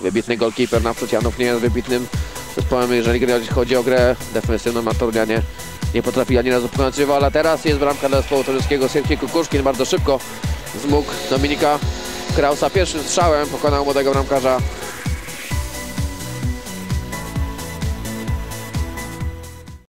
Wybitny goalkeeper na Janów nie jest wybitnym zespołem, jeżeli chodzi o grę defensywną na Torunianie. Nie potrafi ani razu pokonać rywala. Teraz jest bramka dla zespołu torzyńskiego. Sierpiej Kukuszkin bardzo szybko zmógł Dominika Krausa pierwszym strzałem. Pokonał młodego bramkarza